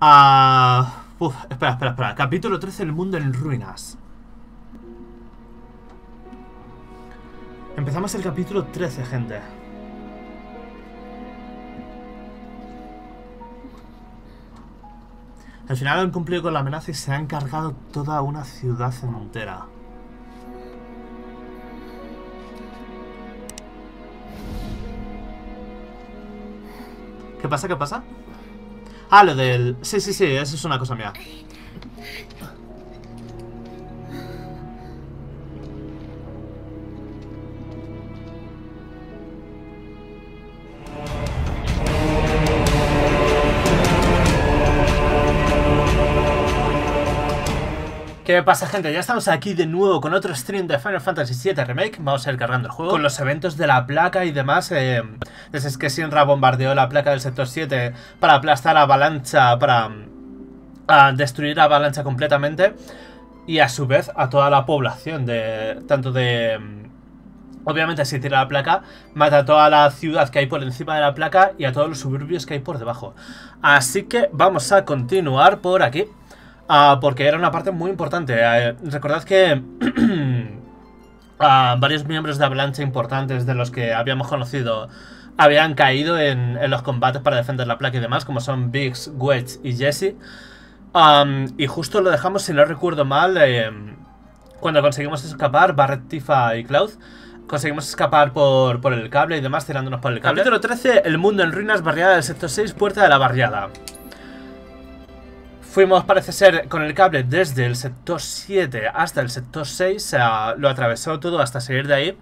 Ah, uf, espera, espera, espera. Capítulo 13, el mundo en ruinas. Empezamos el capítulo 13, gente. Al final han cumplido con la amenaza y se han cargado toda una ciudad entera. ¿Qué pasa? ¿Qué pasa? Ah, lo del... Sí, sí, sí, eso es una cosa mía. ¿Qué pasa gente? Ya estamos aquí de nuevo con otro stream de Final Fantasy VII Remake. Vamos a ir cargando el juego. Con los eventos de la placa y demás eh, Desde que Sinra bombardeó la placa del sector 7 Para aplastar Avalancha Para a destruir a Avalancha completamente Y a su vez a toda la población de Tanto de... Obviamente si tira la placa Mata a toda la ciudad que hay por encima de la placa Y a todos los suburbios que hay por debajo. Así que vamos a continuar por aquí Ah, porque era una parte muy importante. Eh, recordad que ah, varios miembros de Avalancha importantes de los que habíamos conocido habían caído en, los combates para defender la placa y demás, como son Biggs, Wedge y Jesse. y justo lo dejamos, si no recuerdo mal, eh, cuando conseguimos escapar, Barret, Tifa y Cloud. Conseguimos escapar por, por el cable y demás, tirándonos por el cable. Capítulo 13, El mundo en ruinas, barriada del sector 6, puerta de la barriada. Fuimos, parece ser, con el cable desde el sector 7 hasta el sector 6, lo atravesó todo hasta salir de ahí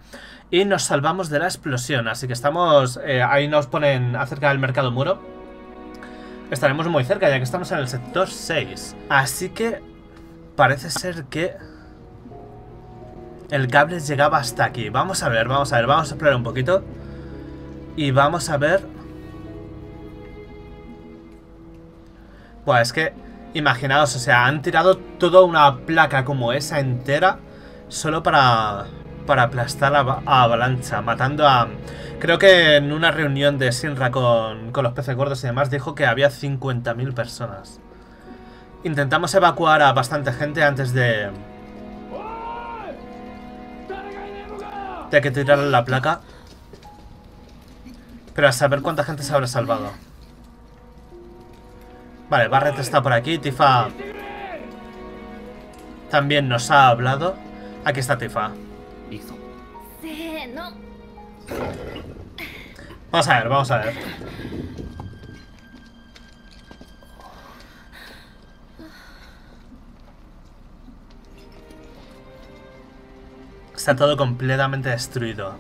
y nos salvamos de la explosión. Así que estamos, eh, ahí nos ponen acerca del mercado muro. Estaremos muy cerca ya que estamos en el sector 6. Así que parece ser que el cable llegaba hasta aquí. Vamos a ver, vamos a ver, vamos a explorar un poquito. Y vamos a ver... Pues es que Imaginaos, o sea, han tirado toda una placa como esa entera solo para, para aplastar a, Avalancha, matando a... Creo que en una reunión de Sinra con, con los peces gordos y demás dijo que había 50.000 personas. Intentamos evacuar a bastante gente antes de... De que tiraran la placa. Pero a saber cuánta gente se habrá salvado. Vale, Barret está por aquí. Tifa también nos ha hablado. Aquí está Tifa. Vamos a ver, vamos a ver. Está todo completamente destruido.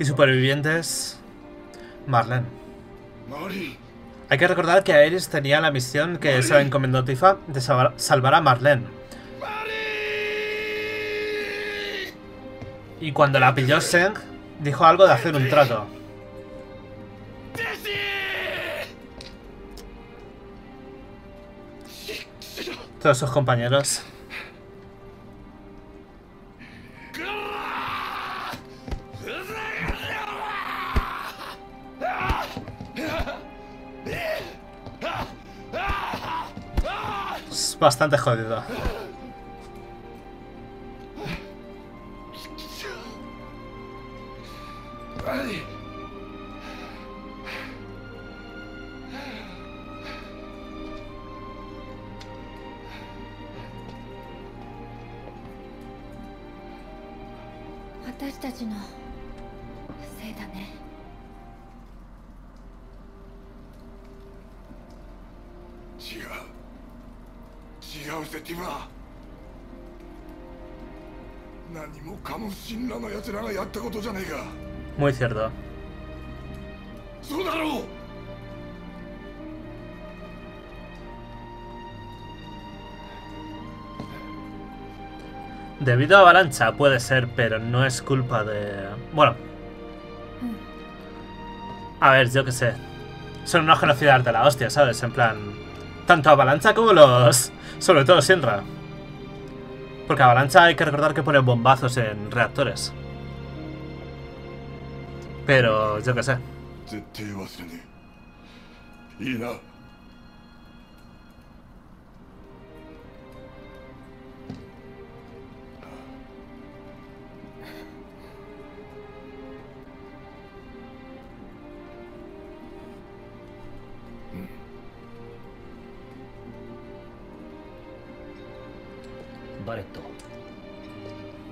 Y supervivientes... Marlene. Hay que recordar que Aeris tenía la misión que se le encomendó Tifa de salvar a Marlene. Y cuando la pilló Seng, dijo algo de hacer un trato. Todos sus compañeros. Bastante Muy cierto. Debido a avalancha puede ser, pero no es culpa de... Bueno. A ver, yo qué sé. Son unos genocidas de la hostia, ¿sabes? En plan... Tanto avalancha como los... Sobre todo Sinra. Porque Avalancha hay que recordar que pone bombazos en reactores. Pero yo qué sé. バレット。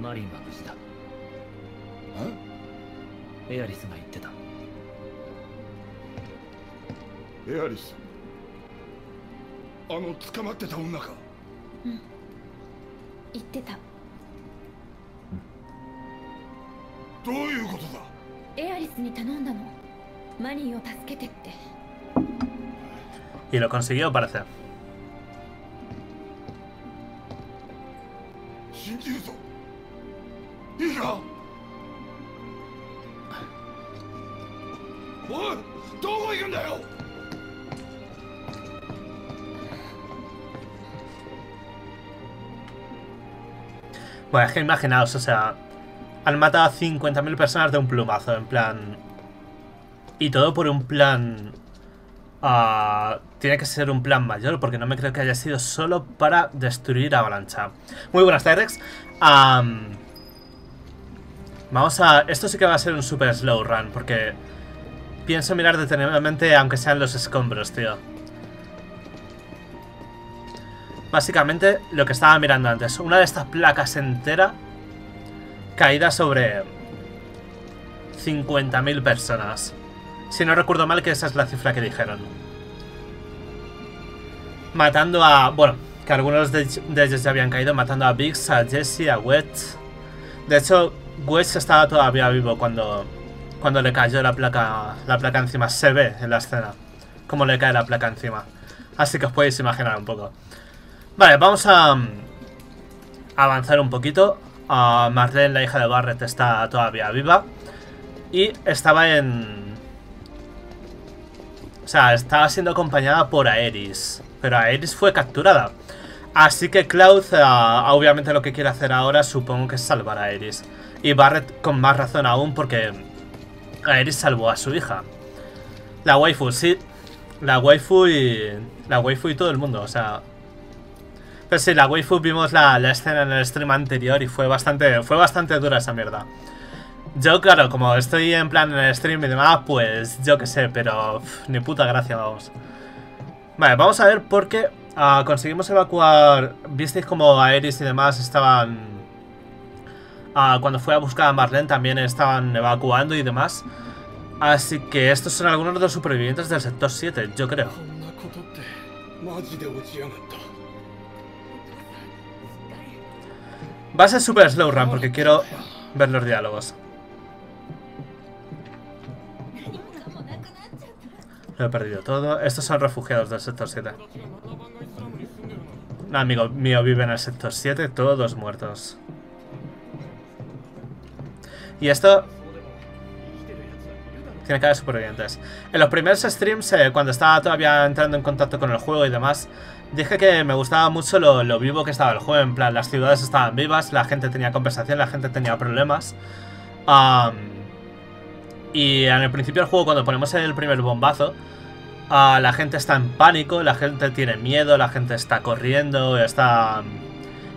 マリンは無事だ。エアリスが言ってた。エアリス？あの捕まってた女か？言ってた。どういうことだ？エアリスに頼んだの。マリンを助けてって。Y lo consiguió, parece. Bueno, es que imaginaos, o sea, han matado a 50.000 personas de un plumazo, en plan... Y todo por un plan... ah, tiene que ser un plan mayor, porque no me creo que haya sido solo para destruir Avalancha. Muy buenas tardes. Am, vamos a... Esto sí que va a ser un super slow run, porque... Pienso mirar detenidamente, aunque sean los escombros, tío. Básicamente, lo que estaba mirando antes. Una de estas placas entera caída sobre 50.000 personas. Si no recuerdo mal, que esa es la cifra que dijeron. Matando a... Bueno, que algunos de, ellos ya habían caído. Matando a Biggs, a Jesse, a Wet. De hecho, Wet estaba todavía vivo cuando, cuando le cayó la placa, la placa encima. Se ve en la escena cómo le cae la placa encima. Así que os podéis imaginar un poco. Vale, vamos a mm, avanzar un poquito. Ah, Marlene, la hija de Barrett, está todavía viva. Y estaba en... O sea, estaba siendo acompañada por Aeris. Pero Aeris fue capturada. Así que Cloud, ah, obviamente lo que quiere hacer ahora, supongo que es salvar a Aeris. Y Barrett con más razón aún porque Aeris salvó a su hija. La waifu, sí. La waifu y... La waifu y todo el mundo, o sea... Pero sí, la waifu vimos la, la escena en el stream anterior y fue bastante, fue bastante dura esa mierda. Yo, claro, como estoy en plan en el stream y demás, pues yo qué sé, pero ni puta gracia, vamos. Vale, vamos a ver por qué ah, conseguimos evacuar. Visteis como Aeris y demás estaban. ah, cuando fue a buscar a Marlene también estaban evacuando y demás. Así que estos son algunos de los supervivientes del sector 7, yo creo. Va a ser super slow run porque quiero ver los diálogos. Lo he perdido todo. Estos son refugiados del sector 7. Un amigo mío vive en el sector 7, todos muertos. Y esto... Tiene que haber supervivientes. En los primeros streams, eh, cuando estaba todavía entrando en contacto con el juego y demás, dije que me gustaba mucho lo, lo vivo que estaba el juego. En plan, las ciudades estaban vivas, la gente tenía conversación, la gente tenía problemas. Y en el principio del juego, cuando ponemos el primer bombazo, la gente está en pánico, la gente tiene miedo, la gente está corriendo, está,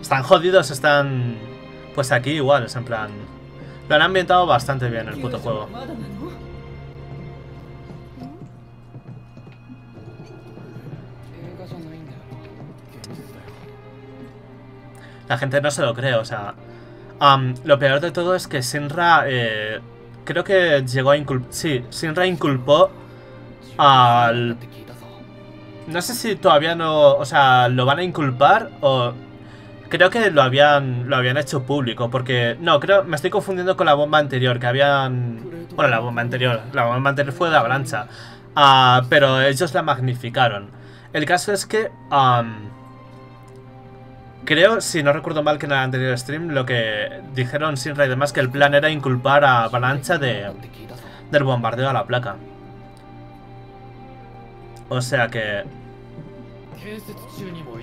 están jodidos, están... Pues aquí igual, es en plan... Lo han ambientado bastante bien el puto juego. la gente no se lo cree, o sea... Lo peor de todo es que Sinra... Eh, creo que llegó a inculpar... Sí, Sinra inculpó al... No sé si todavía no... O sea, lo van a inculpar o... Creo que lo habían, lo habían hecho público, porque... No, creo... Me estoy confundiendo con la bomba anterior, que habían... Bueno, la bomba anterior. La bomba anterior fue de avalancha. Uh, pero ellos la magnificaron. El caso es que... Creo, si no recuerdo mal que en el anterior stream, lo que dijeron Sinra y demás, que el plan era inculpar a Avalancha de, del bombardeo a la placa. O sea que...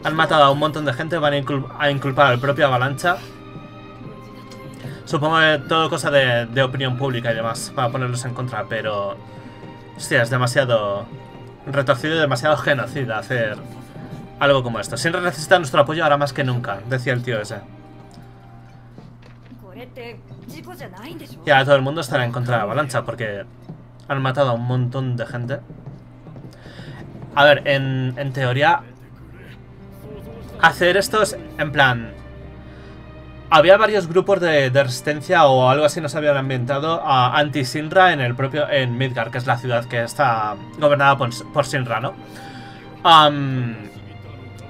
Han matado a un montón de gente, van a, inculpar al propio Avalancha. Supongo que todo cosa de, de opinión pública y demás, para ponerlos en contra, pero... Hostia, es demasiado retorcido y demasiado genocida hacer algo como esto. Siempre necesita nuestro apoyo ahora más que nunca, decía el tío ese. Ya, todo el mundo estará en contra de la avalancha porque han matado a un montón de gente. A ver, en, en teoría, hacer esto es en plan... Había varios grupos de, resistencia o algo así nos habían ambientado a anti-Sinra en el propio en Midgard, que es la ciudad que está gobernada por, por Sinra, ¿no? Um,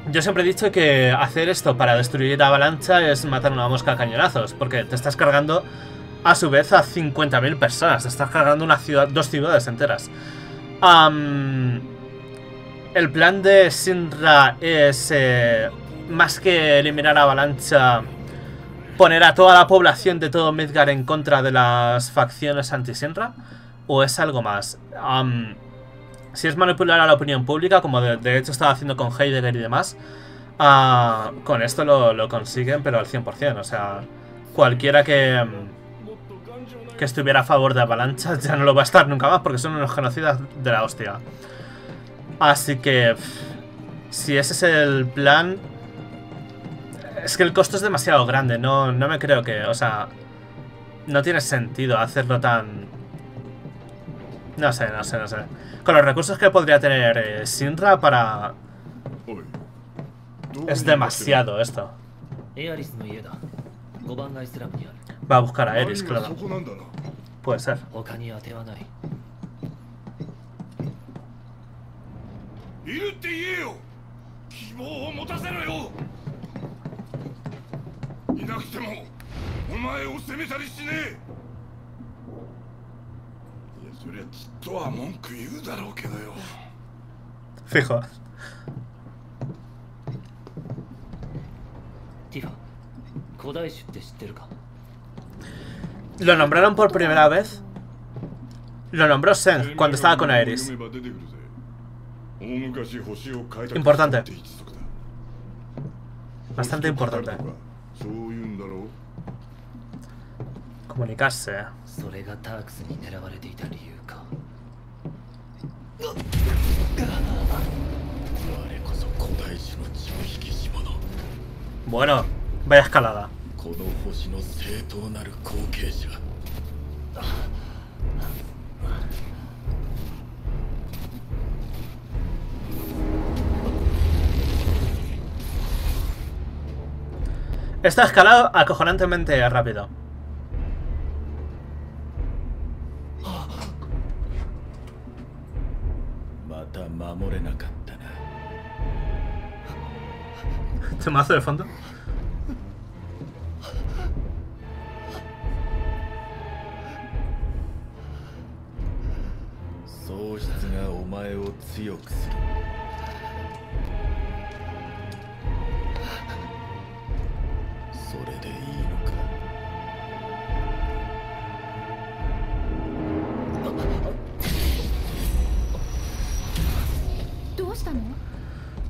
yo siempre he dicho que hacer esto para destruir la avalancha es matar una mosca a cañonazos, porque te estás cargando a su vez a 50.000 personas, te estás cargando una ciudad, dos ciudades enteras. El plan de Sinra es, eh, más que eliminar a avalancha, poner a toda la población de todo Midgar en contra de las facciones anti-Sinra, o es algo más. Si es manipular a la opinión pública, como de, de hecho estaba haciendo con Heidegger y demás, ah, con esto lo, consiguen, pero al 100%. O sea, cualquiera que, mm, que estuviera a favor de Avalancha ya no lo va a estar nunca más, porque son unos genocidas de la hostia. Así que, si ese es el plan... Es que el costo es demasiado grande, no, no me creo que, o sea... No tiene sentido hacerlo tan... No sé, no sé, no sé. Con los recursos que podría tener eh, Sinra para... Es demasiado esto. Va a buscar a Eris, claro. Puede ser. そりゃちっとは文句言うだろうけどよ Fijo. ティファ古代種って知ってるか Lo nombraron por primera vez. Lo nombró Sen cuando estaba con Aeris. 読めば出てくるぜ大昔星を変えた Importante って一族だ Bastante 星とか importante. Comunicarse. Bueno, vaya escalada. Está escalado acojonantemente rápido. ¿Se me hace de fondo?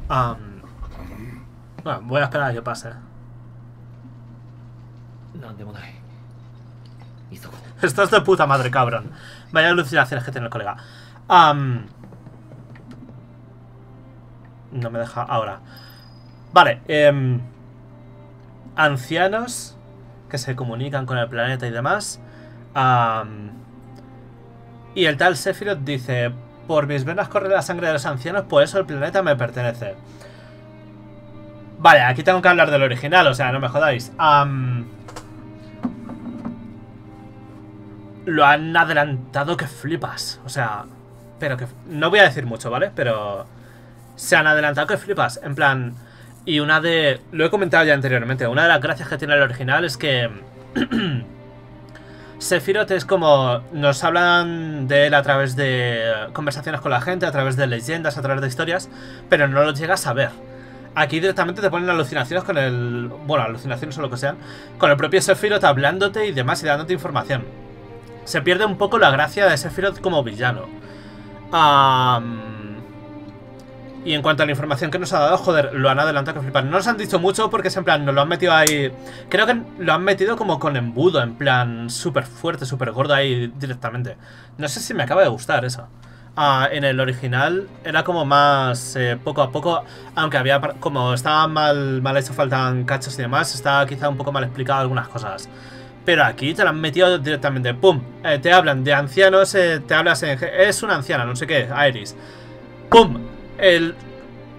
Um, Bueno, voy a esperar a que pase. Estás de puta madre, cabrón. Vaya alucinaciones que tiene el colega. No me deja ahora. Vale. Em, ancianos que se comunican con el planeta y demás. Y el tal Sephiroth dice, por mis venas corre la sangre de los ancianos, por eso el planeta me pertenece. Vale, aquí tengo que hablar del original, o sea, no me jodáis. Lo han adelantado que flipas. O sea, pero que... No voy a decir mucho, ¿vale? Pero... Se han adelantado que flipas. En plan... Y una de... Lo he comentado ya anteriormente. Una de las gracias que tiene el original es que... Sephiroth es como... Nos hablan de él a través de conversaciones con la gente, a través de leyendas, a través de historias, pero no lo llegas a ver. Aquí directamente te ponen alucinaciones con el... Bueno, alucinaciones o lo que sean. Con el propio Sephiroth hablándote y demás y dándote información se pierde un poco la gracia de Sephiroth como villano. Y en cuanto a la información que nos ha dado, joder, lo han adelantado que flipan. No nos han dicho mucho porque es en plan, nos lo han metido ahí. Creo que lo han metido como con embudo, en plan, súper fuerte, súper gordo ahí directamente. No sé si me acaba de gustar eso. Ah, en el original era como más eh, poco a poco, aunque había como estaba mal, mal hecho, faltan cachos y demás, estaba quizá un poco mal explicado algunas cosas. Pero aquí te lo han metido directamente, ¡pum! Eh, te hablan de ancianos, eh, te hablas en... Es una anciana, no sé qué, Iris. ¡Pum! El,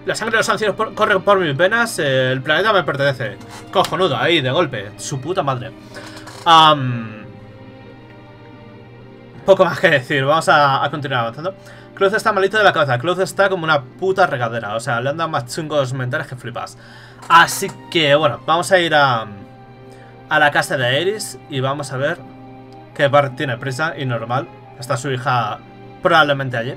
la sangre de los ancianos corre por mis venas, el planeta me pertenece. Cojonudo, ahí, de golpe. Su puta madre. Am, poco más que decir, vamos a, a continuar avanzando. Cruz está malito de la cabeza, Cruz está como una puta regadera, o sea, le andan más chungos mentales que flipas. Así que, bueno, vamos a ir a, a la casa de Iris y vamos a ver que Bart tiene prisa y normal. Está su hija probablemente allí.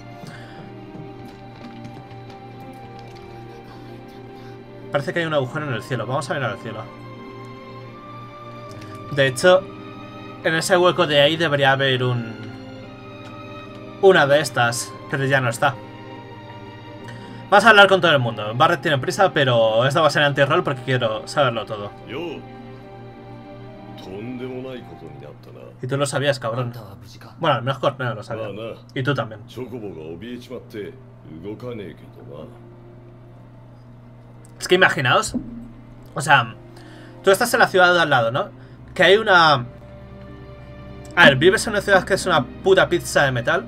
Parece que hay un agujero en el cielo, vamos a mirar al cielo. De hecho, en ese hueco de ahí debería haber un una de estas, pero ya no está. Vas a hablar con todo el mundo. Barret tiene prisa, pero esta va a ser anti-roll porque quiero saberlo todo. Y tú lo sabías, cabrón. Bueno, al menos Corneo lo sabía. Y tú también. Es que imaginaos. O sea, tú estás en la ciudad de al lado, ¿no? Que hay una... A ver, vives en una ciudad que es una puta pizza de metal.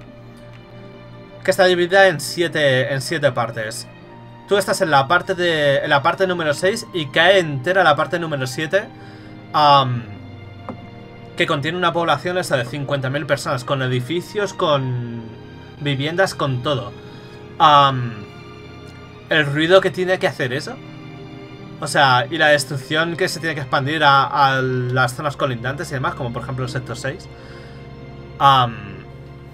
Que está dividida en siete, en siete partes. Tú estás en la parte de. En la parte número 6 y cae entera la parte número 7. am, que contiene una población esa de 50.000 personas. Con edificios, con viviendas, con todo. Am, el ruido que tiene que hacer eso. O sea, y la destrucción que se tiene que expandir a, a las zonas colindantes y demás, como por ejemplo el sector 6. Am,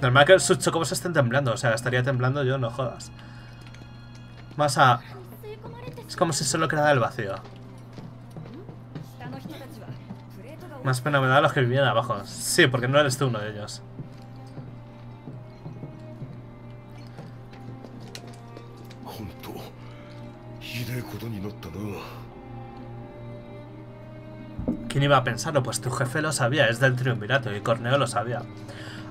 Normal que sus chocobos estén temblando, o sea, estaría temblando yo, no jodas. Más a... Es como si solo quedara el vacío. Más pena me da los que vivían abajo. Sí, porque no eres tú uno de ellos. ¿Quién iba a pensarlo? Pues tu jefe lo sabía, es del triunvirato y Corneo lo sabía.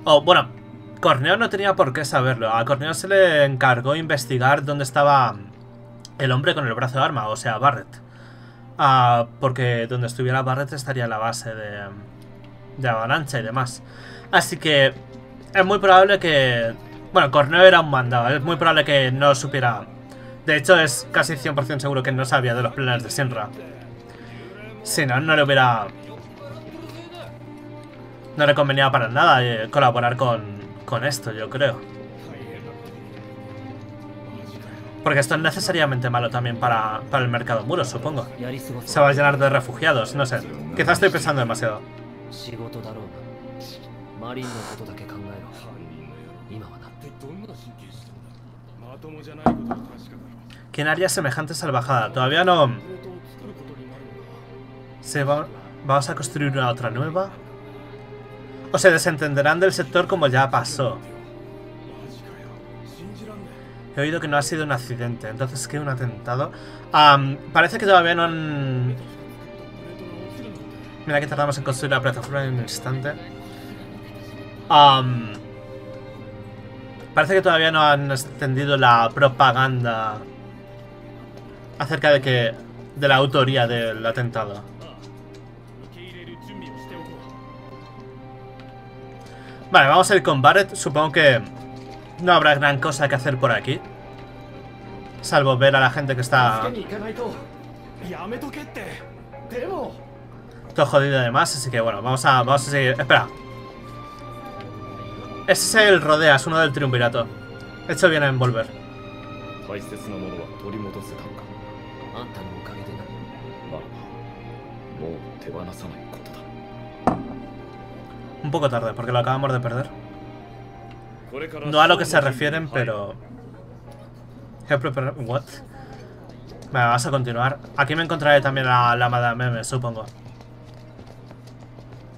Oh, bueno, Corneo no tenía por qué saberlo. A Corneo se le encargó investigar dónde estaba el hombre con el brazo de arma, o sea, Barrett. Ah, porque donde estuviera Barrett estaría la base de, de avalancha y demás. Así que es muy probable que... Bueno, Corneo era un mandado, es muy probable que no supiera... De hecho, es casi 100% seguro que no sabía de los planes de Sinra. Si no, no le hubiera... No le convenía para nada eh, colaborar con, con esto, yo creo. Porque esto es necesariamente malo también para, para el mercado muro, supongo. Se va a llenar de refugiados, no sé. Quizás estoy pensando demasiado. ¿Quién haría semejante salvajada? Todavía no... Se va... Vamos a construir una otra nueva o se desentenderán del sector como ya pasó. He oído que no ha sido un accidente, entonces ¿qué? ¿Un atentado? Parece que todavía no han... Mira que tardamos en construir la plataforma en un instante. Parece que todavía no han extendido la propaganda acerca de que... de la autoría del atentado. Vale, vamos a ir con Barret. Supongo que no habrá gran cosa que hacer por aquí. Salvo ver a la gente que está... Todo jodido además, así que bueno, vamos a, vamos a seguir... Espera. Ese es el Rodeas, uno del Triunvirato. Hecho bien en volver. Ah. Un poco tarde, porque lo acabamos de perder. No a lo que se refieren, pero... What? Vale, vamos a continuar. Aquí me encontraré también a la Madame Meme, supongo.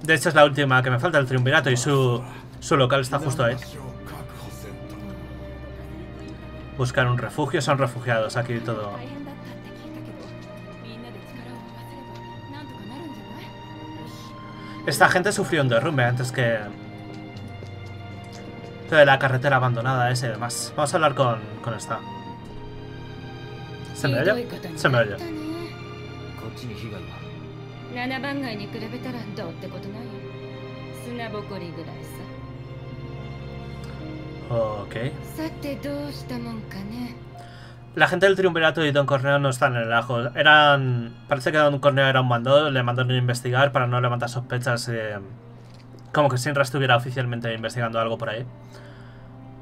De hecho es la última que me falta, el Triunvirato, y su, su local está justo ahí. Buscar un refugio, son refugiados aquí todo. Esta gente sufrió un derrumbe antes que... Todo de la carretera abandonada ese y demás. Vamos a hablar con, con esta. ¿Se me ひどい oye? ことに Se me なっ oye. こたねっちに被害は7番街に比べたらどうってことないよ砂ぼこりぐらいさ Ok. さてどうしたもんかね la gente del Triunvirato y Don Corneo no están en el ajo. Eran. Parece que Don Corneo era un mandado, le mandaron a investigar para no levantar sospechas. Eh, como que Sinra estuviera oficialmente investigando algo por ahí.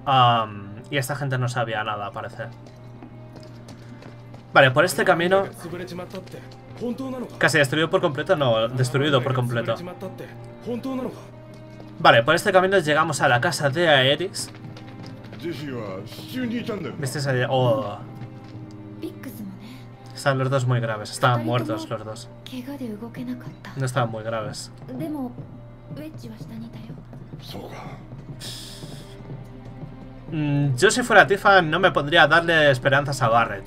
Um, y esta gente no sabía nada, parece. Vale, por este camino... Casi destruido por completo, no, destruido por completo. Vale, por este camino llegamos a la casa de Aeris. ¿Viste esa... Oh estaban los dos muy graves. Estaban muertos los dos. No estaban muy graves. Mm, yo si fuera Tifa no me pondría a darle esperanzas a Barret.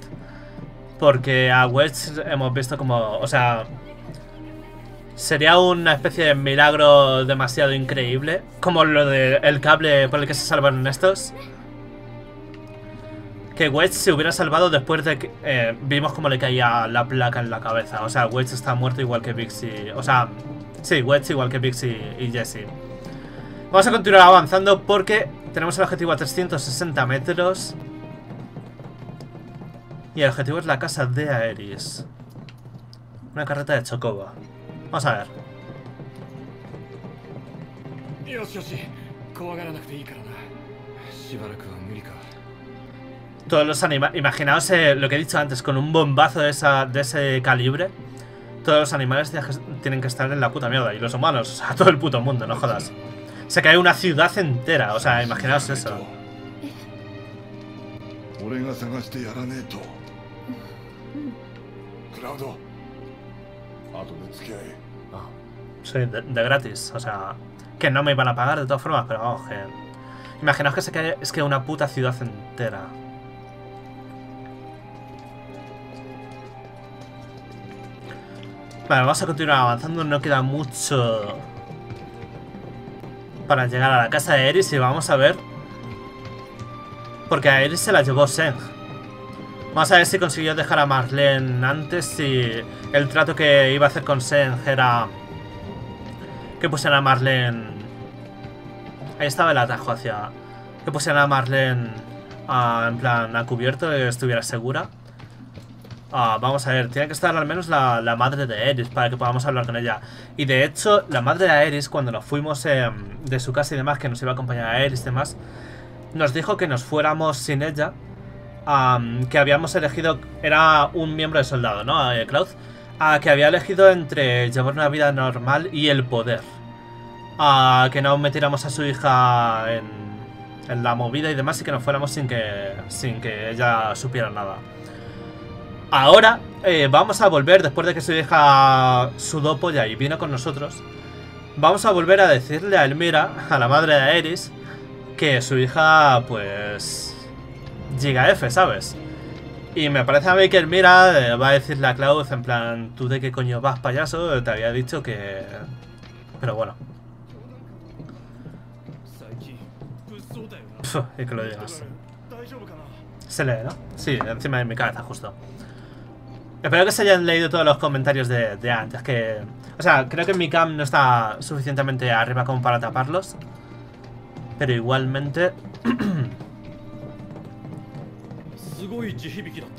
Porque a Wedge hemos visto como... O sea... Sería una especie de milagro demasiado increíble. Como lo del cable por el que se salvaron estos Que Wedge se hubiera salvado después de que... eh, vimos como le caía la placa en la cabeza. O sea, Wedge está muerto igual que Vixie. O sea... Sí, Wedge igual que Vixie y Jesse. Vamos a continuar avanzando porque tenemos el objetivo a 360 metros. Y el objetivo es la casa de Aeris. Una carreta de Chocobo. Vamos a ver. よしよし怖がらなくていいからなしばらくは無理か todos los animales... Imaginaos eh, lo que he dicho antes, con un bombazo de, esa, de ese calibre, todos los animales tienen que estar en la puta mierda. Y los humanos, o sea, todo el puto mundo, no jodas. Se cae una ciudad entera, o sea, imaginaos eso. Sí, de, de, gratis, o sea, que no me iban a pagar de todas formas, pero vamos, que... Imaginaos que se cae, es que una puta ciudad entera. Vale, vamos a continuar avanzando, no queda mucho para llegar a la casa de Eris y vamos a ver... Porque a Eris se la llevó Seng. Vamos a ver si consiguió dejar a Marlene antes, si el trato que iba a hacer con Seng era que pusieran a Marlene. Ahí estaba el atajo hacia. Que pusieran a Marlene ah, en plan a cubierto, que estuviera segura. Ah, vamos a ver, tiene que estar al menos la, madre de Eris para que podamos hablar con ella. Y de hecho, la madre de Eris, cuando nos fuimos eh, de su casa y demás, que nos iba a acompañar a Eris y demás, nos dijo que nos fuéramos sin ella. am, que habíamos elegido. Era un miembro de soldado, ¿no? Eh, Cloud. Ah, que había elegido entre llevar una vida normal y el poder. Ah, que no metiéramos a su hija en, en la movida y demás y que nos fuéramos sin que, sin que ella supiera nada. Ahora eh, vamos a volver, después de que se deja Sudopo ya y viene con nosotros, vamos a volver a decirle a Elmira, a la madre de Aeris, que su hija, pues... llega F, ¿sabes? Y me parece a mí que Elmira eh, va a decirle a Klaus en plan, ¿tú de qué coño vas, payaso? Te había dicho que... Pero bueno. Y que lo digas. Se lee, ¿no? Sí, encima de mi cabeza, justo. Espero que se hayan leído todos los comentarios de, antes, que... O sea, creo que mi cam no está suficientemente arriba como para taparlos. Pero igualmente...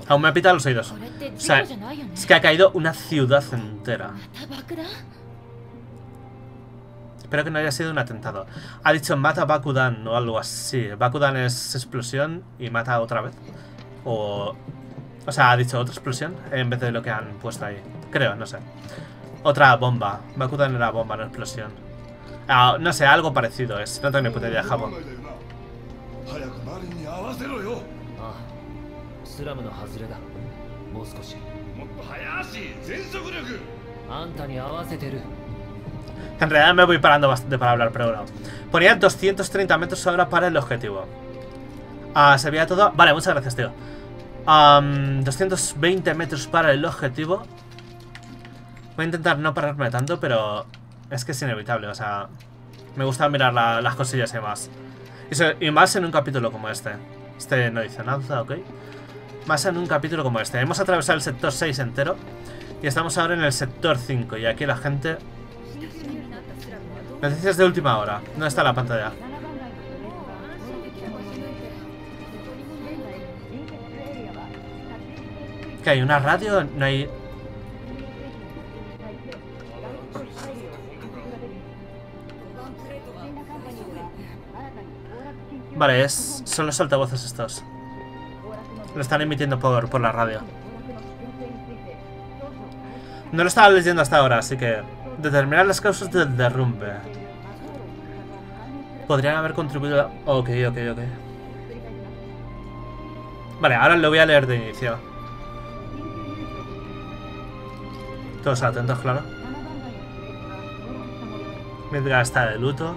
Aún me pita los oídos. O sea, es que ha caído una ciudad entera. Espero que no haya sido un atentado. Ha dicho mata Bakudan o algo así. Bakudan es explosión y mata otra vez. O o sea, ha dicho otra explosión en vez de lo que han puesto ahí. Creo, no sé. Otra bomba. Bakudan era bomba, no explosión. Ah, no sé, algo parecido es. No tengo ni puta idea, Japón. Ah. En realidad me voy parando bastante para hablar, pero no. Ponía 230 metros ahora para el objetivo. Ah, se veía todo. Vale, muchas gracias, tío. Am, 220 metros para el objetivo. Voy a intentar no pararme tanto, pero es que es inevitable, o sea... Me gusta mirar la- las cosillas y demás. Y, se- y más en un capítulo como este. Este no dice nada, ok. Más en un capítulo como este. Hemos atravesado el sector 6 entero. Y estamos ahora en el sector 5. Y aquí la gente... Noticias de última hora. No está la pantalla. ¿Que hay una radio? No hay... Vale, es... son los altavoces estos. Lo están emitiendo por, por la radio. No lo estaba leyendo hasta ahora, así que... Determinar las causas del derrumbe. Podrían haber contribuido... a- Ok, ok, ok. Vale, ahora lo voy a leer de inicio. Todos atentos, claro. Midgar está de luto.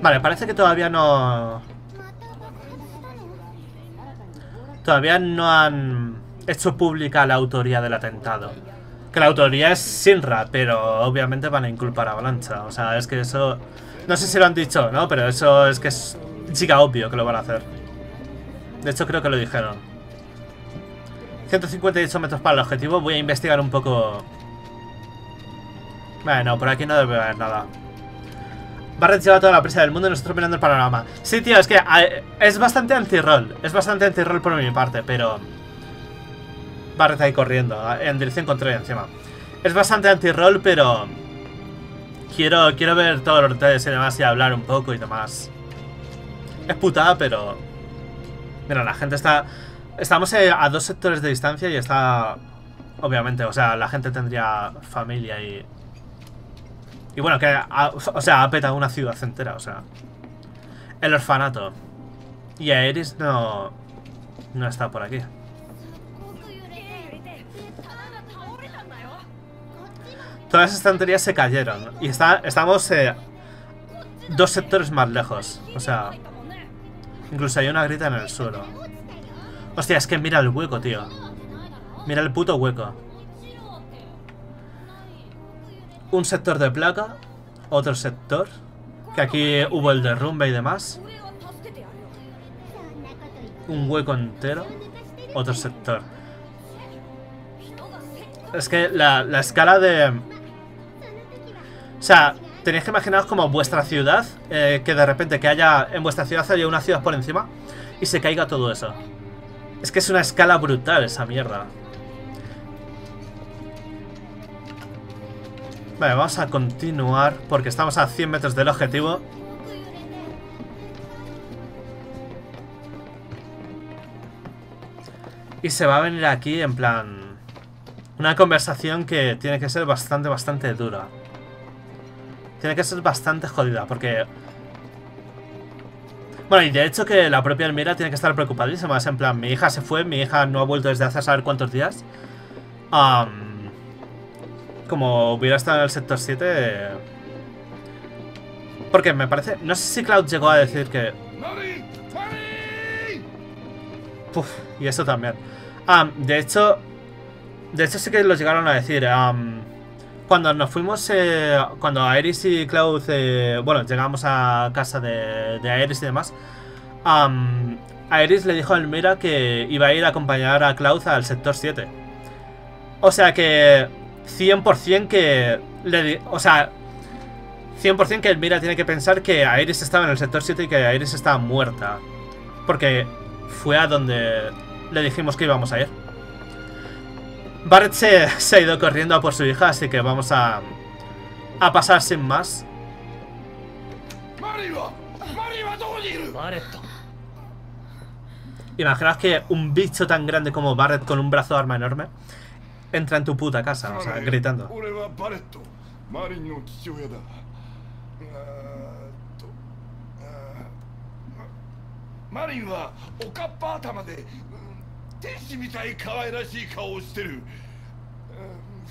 Vale, parece que todavía no... Todavía no han hecho pública la autoría del atentado. Que la autoría es Sinra, pero obviamente van a inculpar a Avalancha. O sea, es que eso... No sé si lo han dicho, ¿no? Pero eso es que es chica obvio que lo van a hacer. De hecho, creo que lo dijeron. 158 metros para el objetivo. Voy a investigar un poco... Bueno, por aquí no debe haber nada. Barret lleva toda la prisa del mundo y nosotros mirando el panorama. Sí, tío, es que es bastante anti-roll. Es bastante anti-roll por mi parte, pero... Barret ahí corriendo, en dirección contraria encima. Es bastante anti-roll, pero... Quiero, quiero ver todos los detalles y demás y hablar un poco y demás. Es putada, pero... Mira, la gente está... Estamos eh, a dos sectores de distancia y está... Obviamente, o sea, la gente tendría familia y... Y bueno, que... ha- o sea, ha petado una ciudad entera, o sea... El orfanato. Y Aeris no... No está por aquí. Todas las estanterías se cayeron. Y está, estamos eh, dos sectores más lejos. O sea, incluso hay una grita en el suelo. Hostia, es que mira el hueco, tío. Mira el puto hueco. Un sector de placa. Otro sector. Que aquí hubo el derrumbe y demás. Un hueco entero. Otro sector. Es que la, la escala de... O sea, tenéis que imaginaros como vuestra ciudad, eh, que de repente que haya en vuestra ciudad haya una ciudad por encima y se caiga todo eso. Es que es una escala brutal esa mierda. Vale, vamos a continuar porque estamos a 100 metros del objetivo. Y se va a venir aquí en plan... Una conversación que tiene que ser bastante, bastante dura tiene que ser bastante jodida, porque... Bueno, y de hecho que la propia Elmira tiene que estar preocupadísima. Es en plan, mi hija se fue, mi hija no ha vuelto desde hace saber cuántos días. Um, como hubiera estado en el sector 7... Porque me parece... No sé si Cloud llegó a decir que... Puf, y eso también. Um, de hecho... De hecho sí que lo llegaron a decir. Um, cuando nos fuimos, eh, cuando Aeris y Cloud, eh, bueno, llegamos a casa de, de Aeris y demás, Aeris le dijo a Elmira que iba a ir a acompañar a Cloud al sector 7. O sea que 100% que le o sea, 100% que Elmira tiene que pensar que Aeris estaba en el sector 7 y que Aeris estaba muerta. Porque fue a donde le dijimos que íbamos a ir. Barret se, ha ido corriendo a por su hija, así que vamos a, a pasar sin más. Imaginad que un bicho tan grande como Barret con un brazo de arma enorme entra en tu puta casa, o sea, gritando. 天使みたい可愛らしい顔をしてる。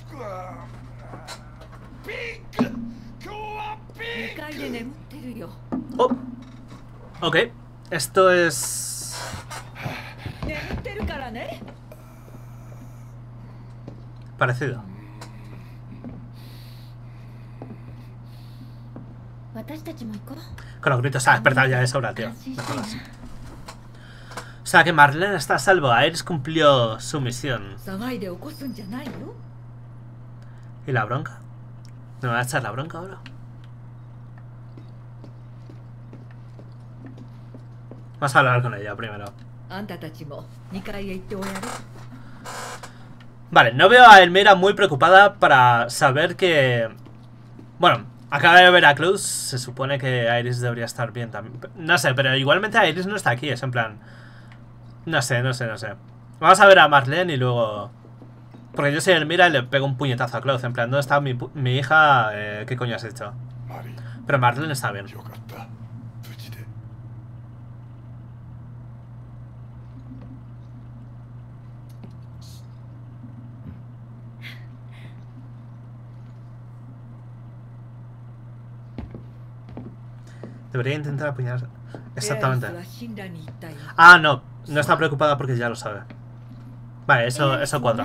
服はピンク。今日はピンク。Ok, esto es... Parecido. 私たちも行こう。Con los gritos, ah, es ya es hora, tío. O sea que Marlene está a salvo. Ares cumplió su misión. ¿Y la bronca? ¿No me va a echar la bronca ahora? Vamos a hablar con ella primero. Vale, no veo a Elmira muy preocupada para saber que... Bueno, acaba de ver a Cruz. Se supone que Iris debería estar bien también. No sé, pero igualmente Iris no está aquí. Es en plan... No sé, no sé, no sé. Vamos a ver a Marlene y luego... Porque yo soy el mira y le pego un puñetazo a Klaus. En plan, ¿dónde está mi, mi hija? Eh, ¿Qué coño has hecho? Pero Marlene está bien. Debería intentar apuñalar. Exactamente. Ah, no. No está preocupada porque ya lo sabe. Vale, eso, eh, eso cuadra.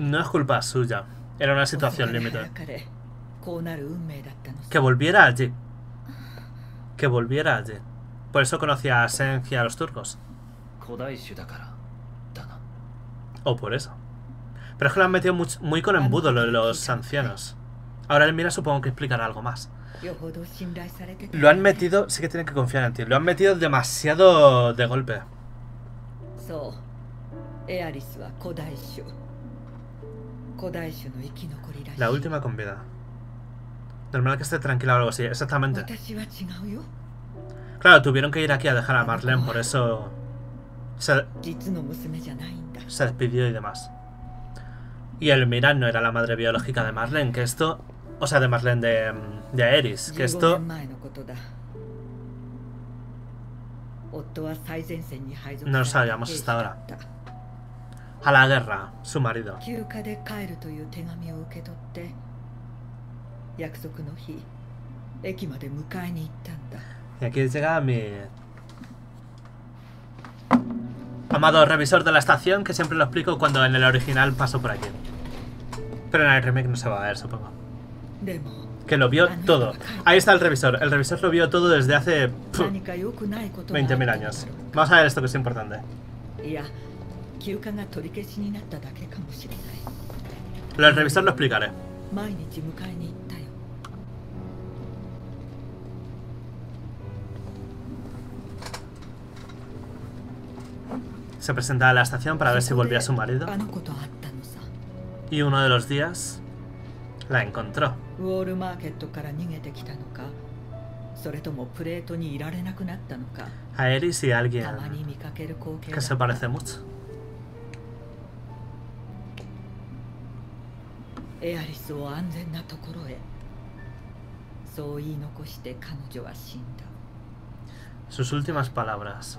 No es culpa suya. Era una situación límite. Que volviera allí. Que volviera allí. Por eso conocía a Sen y a los turcos. O por eso. Pero es que lo han metido muy, con embudo los, los ancianos. Ahora el Mira supongo que explicará algo más. Lo han metido, sí que tienen que confiar en ti. Lo han metido demasiado de golpe. La última con vida. Normal que esté tranquila o algo así, exactamente. Claro, tuvieron que ir aquí a dejar a Marlene, por eso se, despidió y demás. Y Elmira no era la madre biológica de Marlene, que esto... O sea, de Marlene de, de Aeris, que esto... No lo sabíamos hasta ahora. A la guerra, su marido. Y aquí llega mi amado revisor de la estación, que siempre lo explico cuando en el original paso por aquí. Pero en el remake no se va a ver, supongo. Que lo vio todo. Ahí está el revisor. El revisor lo vio todo desde hace 20.000 años. Vamos a ver esto que es importante. Lo del revisor lo explicaré. se presenta a la estación para ver si volvía su marido. Y uno de los días la encontró. A Eris y a alguien que se parece mucho. Sus últimas palabras.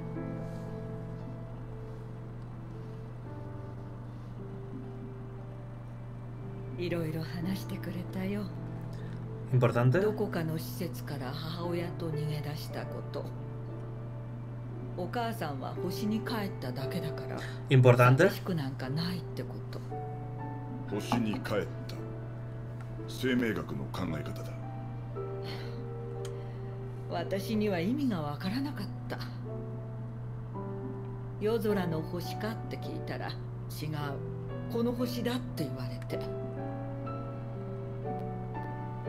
いろいろ話してくれたよ。¿Importante? どこかの施設から母親と逃げ出したこと。お母さんは星に帰っただけだから。¿Importante? 寂しくなんかないってこと。星に帰った。生命学の考え方だ。私には意味がわからなかった。夜空の星かって聞いたら違う。この星だって言われて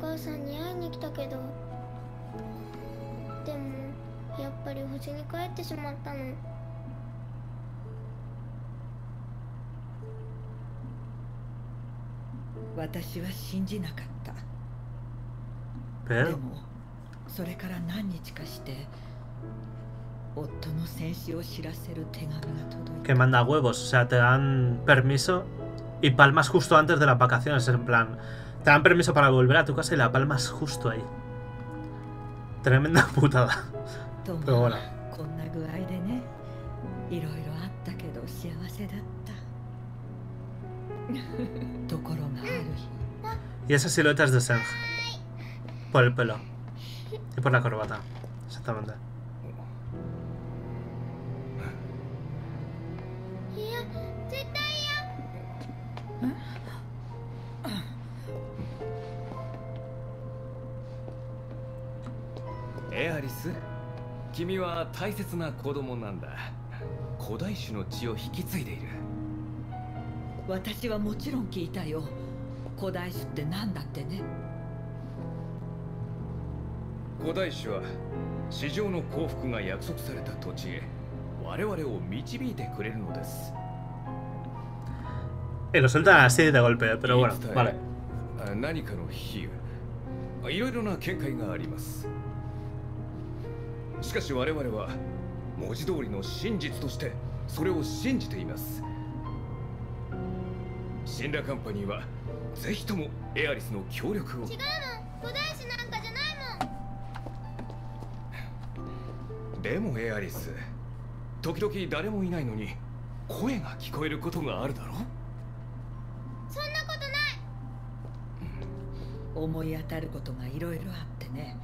母さんに会いに来たけど。でもやっぱり星に帰ってしまったの。私は信じなかった。で.もそれから何日かして夫の戦死を知らせる手紙が届い Que manda huevos, o sea, te dan permiso y palmas justo antes de las vacaciones, en plan... Te dan permiso para volver a tu casa y la palmas justo ahí. Tremenda putada. Pero bueno. Y esas siluetas de Seng. Por el pelo. Y por la corbata. Exactamente. エアリス君は大切な子供なんだ。古代種の血を引き継いでいる。私はもちろん聞いたよ。古代種って何だってね。古代種は市場の幸福が約束された土地へ。我々を導いてくれるのです。Y lo sueltan así de golpe, pero bueno, vale. あ何かの比喩あいろいろな見解がありますしかし我々は文字通りの真実としてそれを信じています。シンラカンパニーはぜひともエアリスの協力を。違うもん。古代史なんかじゃないもん。でもエアリス時々誰もいないのに声が聞こえることがあるだろそんなことない。思い当たることがいろいろあってね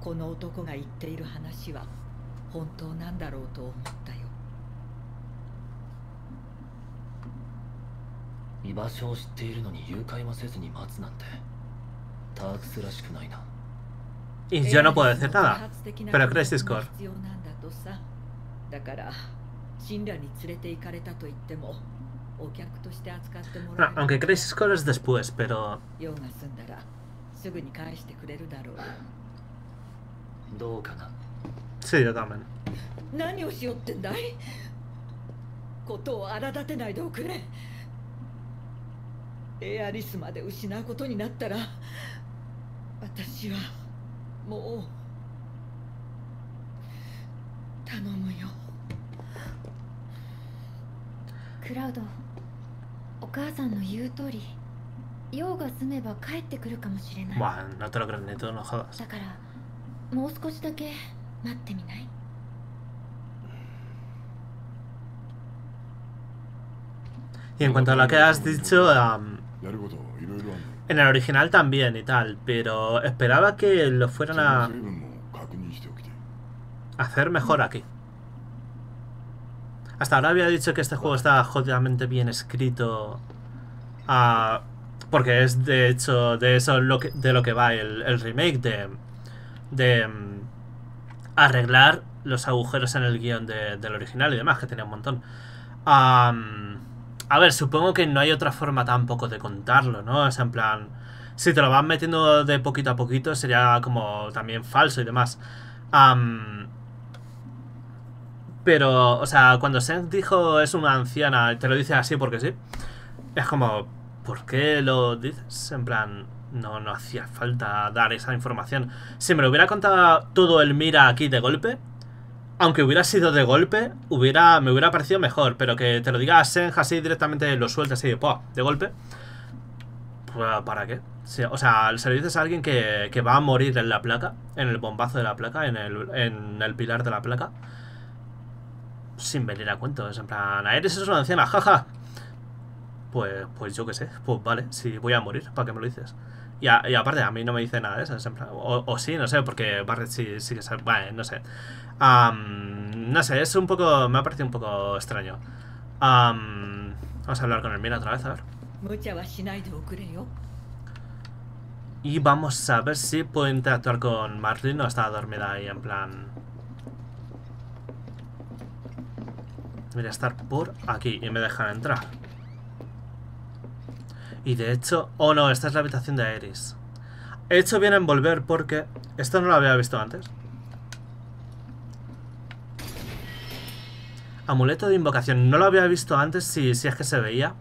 この男が言っている話は本当なんだろうと思ったよ。居場所を知っているのに誘拐もせずに待つなんてタークスらしくないな。Y yo no puedo decir nada. Pero なんだとさ。だから神羅に連れて行かれたと言ってもお客として扱ってもらる aunque Crisis Core es después, pero... 用が済んだらすぐに返してくれるだろうよどうかな Sí, yo también. 何をしようってんだい？ことを荒立てないでおくれ。エアリスまで失うことになったら私はもう頼むよ。クラウドお母さんの言う通り用が済めば帰ってくるかもしれない.だからもう少しだけ待ってみない Y en cuanto a lo que has dicho, am, やることいろいろあるんだ en el original también y tal, pero esperaba que lo fueran その a 成分も確認しておきて hacer mejor aquí. Hasta ahora había dicho que este juego estaba jodidamente bien escrito. ah, porque es de hecho de eso lo que, de lo que va el, el remake de. de mm, arreglar los agujeros en el guion de- del original y demás, que tenía un montón. A ver, supongo que no hay otra forma tampoco de contarlo, ¿no? Es en plan. Si te lo van metiendo de poquito a poquito, sería como también falso y demás. Pero, o sea, cuando Sen dijo es una anciana te lo dice así porque sí, es como, ¿por qué lo dices? En plan, no, no hacía falta dar esa información. Si me lo hubiera contado todo el mira aquí de golpe, aunque hubiera sido de golpe, hubiera, me hubiera parecido mejor, pero que te lo diga Sen así directamente, lo sueltas así, ¡pua! de golpe. Pues, ¿Para qué? O sea, se lo dices a alguien que, que va a morir en la placa, en el bombazo de la placa, en el, en el pilar de la placa sin venir a cuentos. En plan, eres es una anciana, jaja. Pues, pues yo qué sé. Pues vale, si voy a morir, ¿para qué me lo dices? Y, aparte, a mí no me dice nada de eso. En plan, o, sí, no sé, porque Barrett sí, sí que sabe. Bueno, no sé. No sé, es un poco. Me ha parecido un poco extraño. Vamos a hablar con Hermina otra vez, a ver. Y vamos a ver si puedo interactuar con Marlin o está dormida ahí en plan. Debería estar por aquí y me dejan entrar. Y de hecho... Oh no, esta es la habitación de Aeris. He hecho bien en volver porque... Esto no lo había visto antes. Amuleto de invocación. No lo había visto antes si, si es que se veía.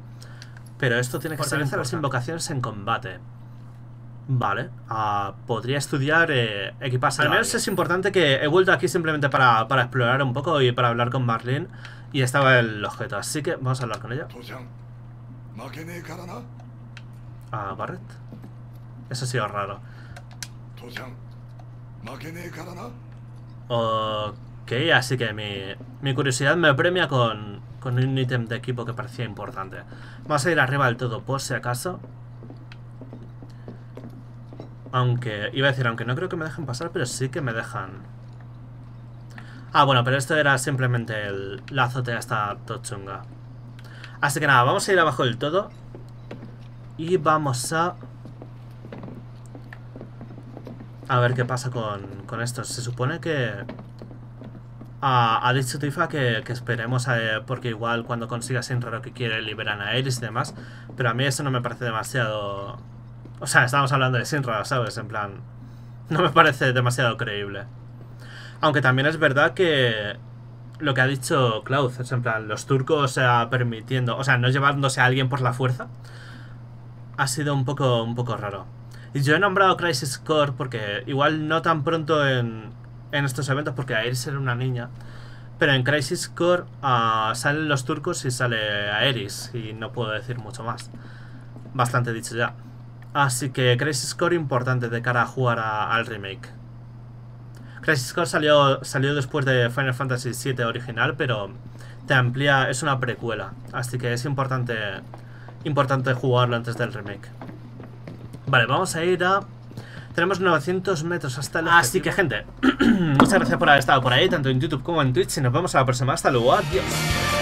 Pero esto tiene que ser las invocaciones en combate. Vale. Ah, podría estudiar eh, equiparse. Al menos es importante que he vuelto aquí simplemente para, para, explorar un poco y para hablar con Marlene. Y estaba el objeto. Así que vamos a hablar con ella. Ah, Barret. Eso ha sido raro. Ok, así que mi, mi curiosidad me premia con, con un ítem de equipo que parecía importante. Vamos a ir arriba del todo por si acaso. Aunque, iba a decir, aunque no creo que me dejen pasar, pero sí que me dejan. Ah, bueno, pero esto era simplemente el, la azotea esta tochunga. Así que nada, vamos a ir abajo del todo. Y vamos a... A ver qué pasa con, con esto. Se supone que... Ha, dicho Tifa que, esperemos porque igual cuando consiga Sinra lo que quiere liberan a Eris y demás. Pero a mí eso no me parece demasiado... O sea, estamos hablando de Sinra, ¿sabes? En plan... No me parece demasiado creíble. Aunque también es verdad que lo que ha dicho Klaus es en plan, los turcos sea, permitiendo, o sea, no llevándose a alguien por la fuerza, ha sido un poco, un poco raro. Y yo he nombrado Crisis Core porque igual no tan pronto en, en estos eventos, porque Aeris era una niña, pero en Crisis Core uh, salen los turcos y sale Aeris, y no puedo decir mucho más. Bastante dicho ya. Así que Crisis Core importante de cara a jugar al remake. Crisis Core salió, salió después de Final Fantasy VII original, pero te amplía, es una precuela, así que es importante importante jugarlo antes del remake. Vale, vamos a ir a... Tenemos 900 metros hasta el... Así que, gente, muchas gracias por haber estado por ahí, tanto en YouTube como en Twitch. Y nos vemos a la próxima. Hasta luego, adiós.